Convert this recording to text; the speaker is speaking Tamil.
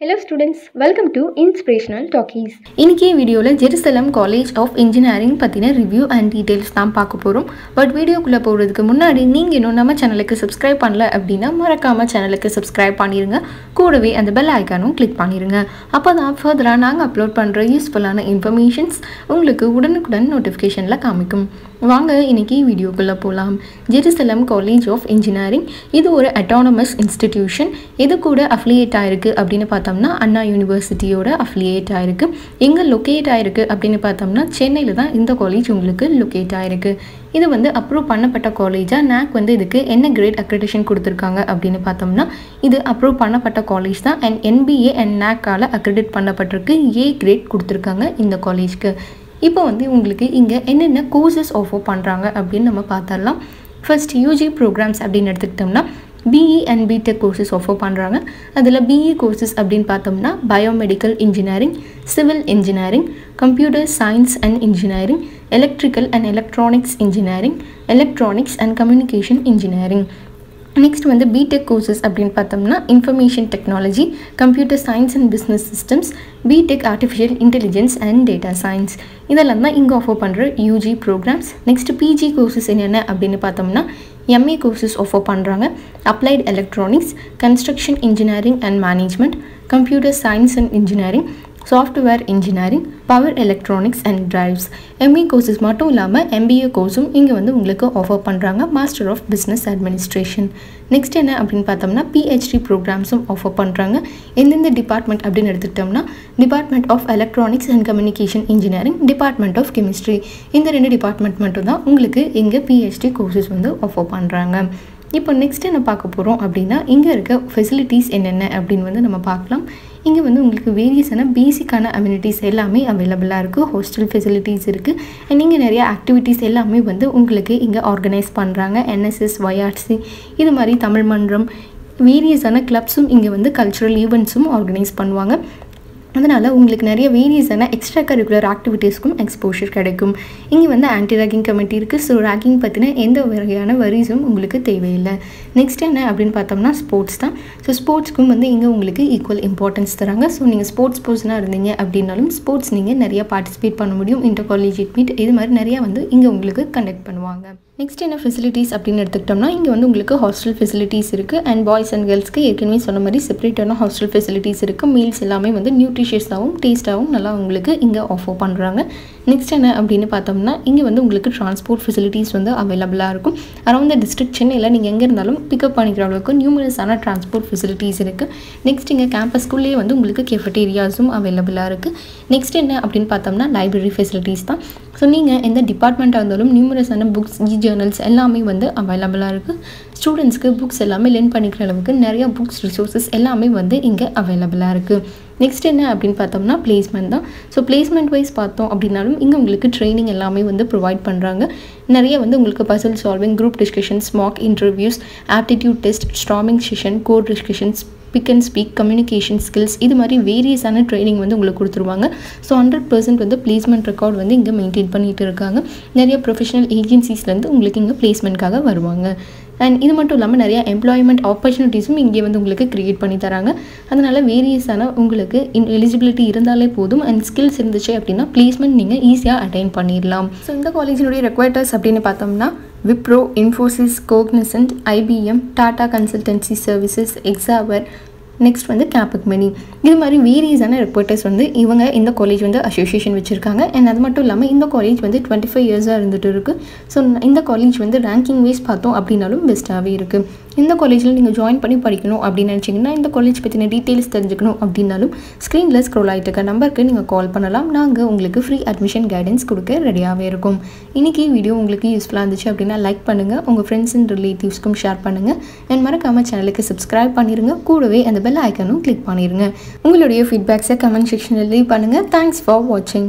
Hello students welcome to inspirational talkies இன்றைக்கி வீடியோவில் ஜெருசலம் காலேஜ் ஆஃப் இன்ஜினியரிங் பற்றின ரிவ்யூ அண்ட் டீட்டெயில்ஸ் தான் பார்க்க போகிறோம் பட் வீடியோக்குள்ளே போகிறதுக்கு முன்னாடி நீங்கள் இன்னும் நம்ம சேனலுக்கு சப்ஸ்கிரைப் பண்ணல அப்படின்னா மறக்காமல் சேனலுக்கு சப்ஸ்கிரைப் பண்ணிடுங்க கூடவே அந்த பெல் ஐக்கானும் கிளிக் பண்ணிடுங்க அப்போ தான் ஃபர்தராக நாங்கள் அப்லோட் பண்ணுற யூஸ்ஃபுல்லான இன்ஃபர்மேஷன்ஸ் உங்களுக்கு உடனுக்குடன் நோட்டிஃபிகேஷனில் காமிக்கும். வாங்க இன்னைக்கு வீடியோக்குள்ளே போகலாம் ஜெருசலம் காலேஜ் ஆஃப் இன்ஜினியரிங் இது ஒரு அட்டானமஸ் இன்ஸ்டிடியூஷன் இது கூட அஃபிலியேட் ஆயிருக்கு அப்படின்னு பார்த்தோம்னா அண்ணா யூனிவர்சிட்டியோட அஃபிலியேட் ஆயிருக்கு. எங்கே லொக்கேட் ஆயிருக்கு அப்படின்னு பார்த்தோம்னா சென்னையில் தான் இந்த காலேஜ் உங்களுக்கு லொக்கேட் ஆயிருக்கு. இது வந்து அப்ரூவ் பண்ணப்பட்ட காலேஜாக நாக் வந்து இதுக்கு என்ன கிரேட் அக்ரிடேஷன் கொடுத்துருக்காங்க அப்படின்னு பார்த்தோம்னா இது அப்ரூவ் பண்ணப்பட்ட காலேஜ் தான். அண்ட் என்பிஏ அண்ட் நாக்கால் அக்ரிடேட் பண்ணப்பட்டிருக்கு. ஏ கிரேட் கொடுத்துருக்காங்க இந்த காலேஜ்க்கு இப்போ வந்து உங்களுக்கு இங்கே என்னென்ன கோர்சஸ் ஆஃபர் பண்ணுறாங்க அப்படின்னு நம்ம பார்த்துடலாம். ஃபர்ஸ்ட் யூஜி ப்ரோக்ராம்ஸ் அப்படின்னு எடுத்துக்கிட்டோம்னா BE and BTech courses offer பண்ணுறாங்க அதில் பிஇ கோர்சஸ் அப்படின்னு பார்த்தோம்னா biomedical engineering civil engineering computer science and engineering electrical and electronics engineering electronics and communication engineering next வந்து பிடெக் கோர்சஸ் அப்படின்னு பார்த்தோம்னா information technology computer science and business systems BTech artificial intelligence and data science இதெல்லாம் தான் இங்கே ஆஃபர் பண்ணுற UG programs next PG courses என்னென்ன அப்படின்னு பார்த்தோம்னா எம்ஏ கோர்சஸ் ஆஃபர் பண்ணுறாங்க applied electronics construction engineering and management computer science and engineering software engineering power electronics and drives ME courses மட்டும் இல்லாமல் எம்பிஏ கோர்ஸும் இங்கே வந்து உங்களுக்கு ஆஃபர் பண்ணுறாங்க master of business administration next என்ன அப்படின்னு பார்த்தோம்னா பிஹெச்டி ப்ரோக்ராம்ஸும் ஆஃபர் பண்ணுறாங்க எந்தெந்த டிபார்ட்மெண்ட் அப்படின்னு எடுத்துக்கிட்டோம்னா department of electronics and communication engineering department of chemistry இந்த ரெண்டு டிபார்ட்மெண்ட் மட்டும் தான் உங்களுக்கு இங்கே பிஹெச்டி கோர்சஸ் வந்து ஆஃபர் பண்ணுறாங்க இப்போ நெக்ஸ்ட் என்ன பார்க்க போகிறோம் அப்படின்னா இங்கே இருக்க ஃபெசிலிட்டிஸ் என்னென்ன அப்படின்னு வந்து நம்ம பார்க்கலாம். இங்கே வந்து உங்களுக்கு வேரியஸான பேசிக்கான அம்யூனிட்டிஸ் எல்லாமே அவைலபிளாக இருக்குது ஹாஸ்டல் ஃபெசிலிட்டிஸ் இருக்குது அண்ட் இங்கே நிறைய ஆக்டிவிட்டீஸ் எல்லாமே வந்து உங்களுக்கு இங்கே ஆர்கனைஸ் பண்ணுறாங்க என்எஸ்எஸ் ஒய்ஆர்சி இது மாதிரி தமிழ் மன்றம் வேரியஸான கிளப்ஸும் இங்கே வந்து கல்ச்சுரல் ஈவெண்ட்ஸும் ஆர்கனைஸ் பண்ணுவாங்க. அதனால் உங்களுக்கு நிறைய வேரியஸான எக்ஸ்ட்ரா கரிக்குலர் ஆக்டிவிட்டீஸ்க்கும் எக்ஸ்போஷர் கிடைக்கும். இங்கே வந்து ஆன்டி ரேக்கிங் கமிட்டி இருக்குது ஸோ ரேக்கிங் பற்றின எந்த வகையான வரிஸும் உங்களுக்கு தேவையில்லை. நெக்ஸ்ட் என்ன அப்படின்னு பார்த்தோம்னா ஸ்போர்ட்ஸ் தான். ஸோ ஸ்போர்ட்ஸ்க்கும் வந்து இங்கே உங்களுக்கு ஈக்குவல் இம்பார்ட்டன்ஸ் தராங்க. ஸோ நீங்கள் ஸ்போர்ட்ஸ் பர்சனாக இருந்தீங்க அப்படின்னாலும் ஸ்போர்ட்ஸ் நீங்கள் நிறையா பார்ட்டிசிபேட் பண்ண முடியும். இன்டர் காலேஜ் மீட் இது மாதிரி நிறையா வந்து இங்கே உங்களுக்கு கண்டக்ட் பண்ணுவாங்க. நெக்ஸ்ட் என்ன ஃபெசிலிட்டிஸ் அப்படின்னு எடுத்துக்கிட்டோம்னா இங்கே வந்து உங்களுக்கு ஹாஸ்டல் ஃபெசிலிட்டிஸ் இருக்குது அண்ட் பாய்ஸ் அண்ட் கேர்ள்ஸ்க்கு ஏற்கனவே சொன்ன மாதிரி செப்பரேட்டான ஹாஸ்டல் ஃபெசிலிட்டிஸ் இருக்குது மீல்ஸ் எல்லாமே வந்து நியூட்ரிஷியஸாகவும் டேஸ்ட்டாகவும் நல்லா உங்களுக்கு இங்கே ஆஃபர் பண்ணுறாங்க நெக்ஸ்ட் என்ன அப்படின்னு பார்த்தோம்னா இங்கே வந்து உங்களுக்கு டிரான்ஸ்போர்ட் ஃபெசிலிட்டிஸ் வந்து அவைலபிளாக இருக்கும். அரௌண்ட் த டிஸ்ட்ரிக்ட் சென்னையில் நீங்கள் எங்கே இருந்தாலும் பிக்கப் பண்ணிக்கிற அளவுக்கு நியூமரஸான டிரான்ஸ்போர்ட் ஃபெசிலிட்டிஸ் இருக்குது நெக்ஸ்ட் இங்கே கேம்பஸ்குள்ளேயே வந்து உங்களுக்கு கெஃபட்டேரியாஸும் அவைலபிளாக இருக்குது நெக்ஸ்ட் என்ன அப்படின்னு பார்த்தோம்னா லைப்ரரி ஃபெசிலிட்டிஸ் தான். ஸோ நீங்கள் எந்த டிபார்ட்மெண்ட்டாக இருந்தாலும் நியூமரஸான புக்ஸ் இ ஜேர்னல்ஸ் எல்லாமே வந்து அவைலபிளாக இருக்குது ஸ்டூடெண்ட்ஸ்க்கு புக்ஸ் எல்லாமே லேர்ன் பண்ணிக்கிற அளவுக்கு நிறையா புக்ஸ் ரிசோர்ஸஸ் எல்லாமே வந்து இங்கே அவைலபிளாக இருக்குது நெக்ஸ்ட் என்ன அப்படின்னு பார்த்தோம்னா பிளேஸ்மெண்ட் தான். ஸோ பிளேஸ்மெண்ட் வைஸ் பார்த்தோம் அப்படின்னாலும் இங்கே உங்களுக்கு ட்ரைனிங் எல்லாமே வந்து ப்ரொவைட் பண்ணுறாங்க நிறைய வந்து உங்களுக்கு puzzle solving group discussions mock interviews aptitude test storming session core discussions pick and speak communication skills இது மாதிரி வேரியஸான ட்ரைனிங் வந்து உங்களுக்கு கொடுத்துருவாங்க. ஸோ ஹண்ட்ரட் பர்சன்ட் வந்து பிளேஸ்மெண்ட் ரெக்கார்ட் வந்து இங்கே மெயின்டைன் பண்ணிகிட்டு இருக்காங்க. நிறைய ப்ரொஃபஷனல் ஏஜென்சிஸ்லேருந்து உங்களுக்கு இங்கே பிளேஸ்மெண்ட்காக வருவாங்க. அண்ட் இது மட்டும் இல்லாமல் நிறையா எம்ப்ளாய்மெண்ட் ஆப்பர்ச்சுனிட்டிஸும் இங்கே வந்து உங்களுக்கு க்ரியேட் பண்ணி தராங்க. அதனால் வேரியஸான உங்களுக்கு இன் எலிஜிபிலிட்டி இருந்தாலே போதும். அண்ட் ஸ்கில்ஸ் இருந்துச்சு அப்படின்னா பிளேஸ்மெண்ட் நீங்கள் ஈஸியாக அட்டைன் பண்ணிடலாம். ஸோ இந்த காலேஜினுடைய ரெக்வயர்டர்ஸ் அப்படின்னு பார்த்தோம்னா Wipro, Infosys, Cognizant, IBM, Tata Consultancy Services, Exaware, next வந்து கேபக் இது மாதிரி வேரியஸான ரிப்போர்ட்டர்ஸ் வந்து இவங்க இந்த காலேஜ் வந்து அசோசியேஷன் வச்சுருக்காங்க. அண்ட் அது மட்டும் இல்லாமல் இந்த காலேஜ் வந்து டுவெண்ட்டி ஃபைவ் இயர்ஸாக இருந்துட்டு இருக்குது ஸோ இந்த காலேஜ் வந்து ரேங்கிங் வைஸ் பார்த்தோம் அப்படின்னாலும் பெஸ்ட்டாகவே இருக்குது இந்த காலேஜில் நீங்கள் ஜாயின் பண்ணி படிக்கணும் அப்படின்னு நினச்சிங்கன்னா இந்த காலேஜ் பற்றின டீட்டெயில்ஸ் தெரிஞ்சுக்கணும் அப்படின்னாலும் ஸ்க்ரீனில் ஸ்க்ரோல் ஆகிட்டு இருக்க நம்பருக்கு நீங்கள் கால் பண்ணலாம். நாங்கள் உங்களுக்கு ஃப்ரீ அட்மிஷன் கைடன்ஸ் கொடுக்க ரெடியாகவே இருக்கும். இன்றைக்கி வீடியோ உங்களுக்கு யூஸ்ஃபுல்லாக இருந்துச்சு அப்படின்னா லைக் பண்ணுங்கள் உங்கள் ஃப்ரெண்ட்ஸ் அண்ட் ரிலேட்டிவ்ஸ்க்கும் ஷேர் பண்ணுங்கள் அண்ட் மறக்காமல் சேனலுக்கு சப்ஸ்கிரைப் பண்ணிடுங்க கூடவே அந்த பெல் ஐக்கனும் கிளிக் பண்ணிடுங்க உங்களுடைய ஃபீட்பேக்ஸை கமெண்ட் செக்ஷனில் லீவ் பண்ணுங்கள் தேங்க்ஸ் ஃபார் வாட்சிங்